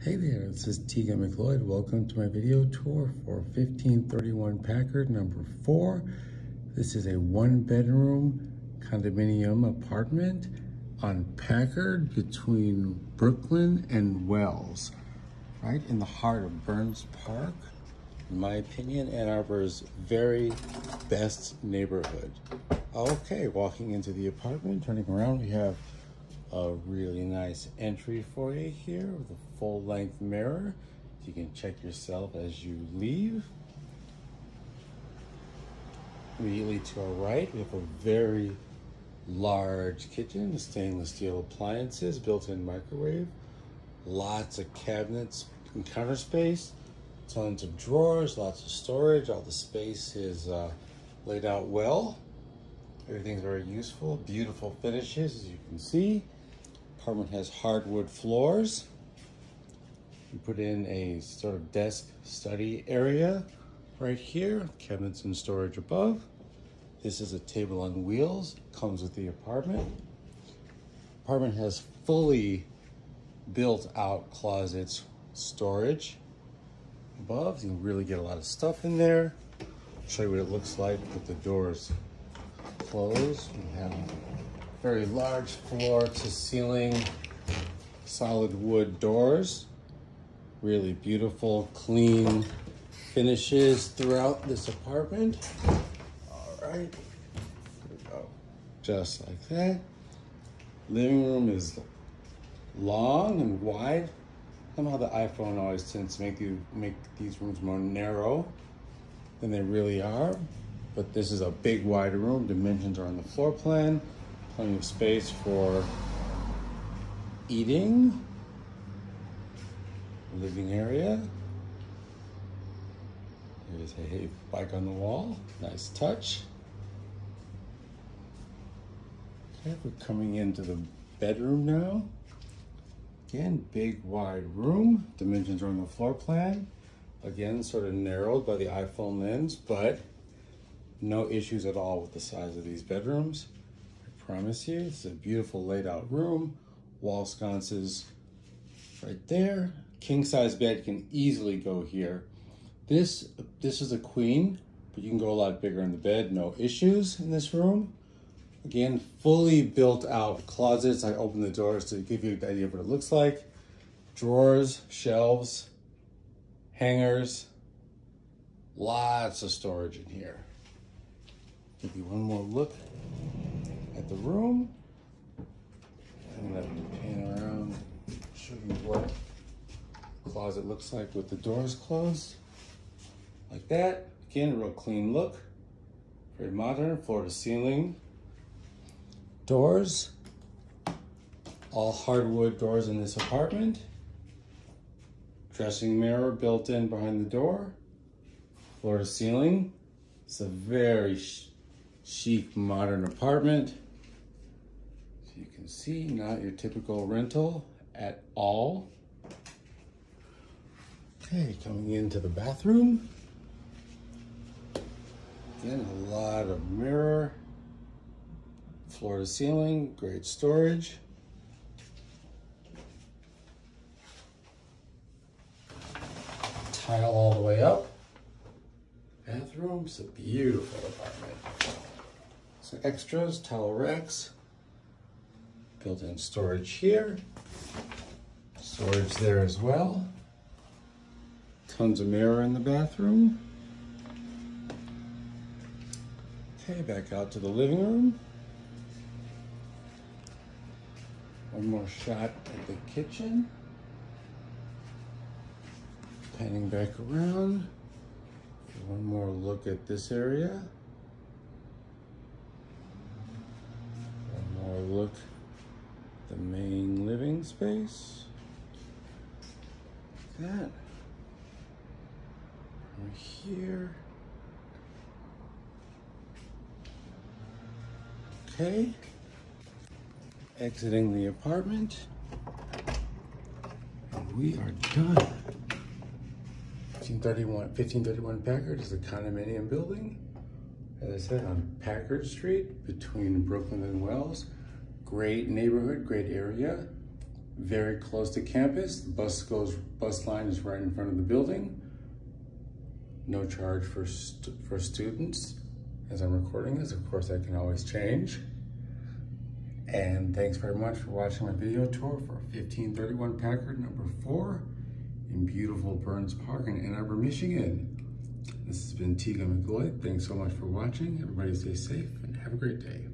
Hey there, this is Tiga McLoyd. Welcome to my video tour for 1531 Packard number four. This is a one bedroom condominium apartment on Packard between Brooklyn and Wells, right in the heart of Burns Park. In my opinion, Ann Arbor's very best neighborhood. Okay, walking into the apartment, turning around, we have a really nice entry foyer here with a full length mirror. You can check yourself as you leave. Immediately to our right, we have a very large kitchen, stainless steel appliances, built-in microwave, lots of cabinets and counter space, tons of drawers, lots of storage. All the space is uh, laid out well. Everything's very useful, beautiful finishes, as you can see. Apartment has hardwood floors. We put in a sort of desk study area right here, cabinets and storage above. This is a table on wheels, comes with the apartment. Apartment has fully built out closets, storage above. You can really get a lot of stuff in there. I'll show you what it looks like with the doors closed. We have very large floor to ceiling solid wood doors. Really beautiful, clean finishes throughout this apartment. All right. Just like that. Living room is long and wide. Somehow the iPhone always tends to make you make these rooms more narrow than they really are. But this is a big wide room. Dimensions are on the floor plan. Plenty of space for eating. Living area. There's a bike on the wall. Nice touch. Okay, we're coming into the bedroom now. Again, big wide room. Dimensions are on the floor plan. Again, sort of narrowed by the iPhone lens, but no issues at all with the size of these bedrooms promise you. It's a beautiful laid out room. Wall sconces right there. King size bed can easily go here. This, this is a queen, but you can go a lot bigger in the bed. No issues in this room. Again, fully built out closets. I open the doors to give you the idea of what it looks like. Drawers, shelves, hangers, lots of storage in here. Give you one more look the room. I'm gonna pan around, show you what closet looks like with the doors closed. Like that. Again, real clean look. Very modern, floor to ceiling. Doors. All hardwood doors in this apartment. Dressing mirror built in behind the door. Floor to ceiling. It's a very chic modern apartment you can see, not your typical rental at all. Okay, coming into the bathroom. Again, a lot of mirror, floor to ceiling, great storage. Tile all the way up. Bathroom, Bathroom's a beautiful apartment. Some extras, towel racks, built-in storage here, storage there as well. Tons of mirror in the bathroom. Okay, back out to the living room. One more shot at the kitchen. Panning back around. One more look at this area. One more look the main space. That. Right here. Okay. Exiting the apartment. And we are done. 1531, 1531 Packard is a condominium building. As I said, on Packard Street between Brooklyn and Wells. Great neighborhood, great area. Very close to campus. The bus goes, bus line is right in front of the building. No charge for, st for students. As I'm recording this, of course, that can always change. And thanks very much for watching my video tour for 1531 Packard number four in beautiful Burns Park in Ann Arbor, Michigan. This has been Tiga McLoyd. Thanks so much for watching. Everybody stay safe and have a great day.